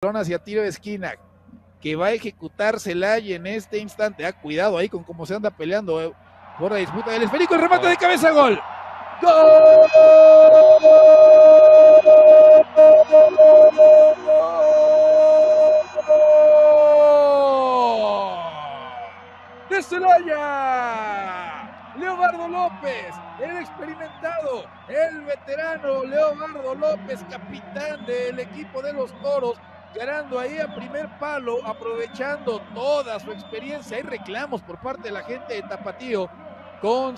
hacia tiro de esquina que va a ejecutar Celaya en este instante. Ah, cuidado ahí con cómo se anda peleando eh, por la disputa del esférico. El remate de cabeza, gol. ¡Gol! ¡De Celaya! Leobardo López, el experimentado, el veterano Leobardo López, capitán del equipo de los toros, ganando ahí a primer palo, aprovechando toda su experiencia. Hay reclamos por parte de la gente de Tapatío con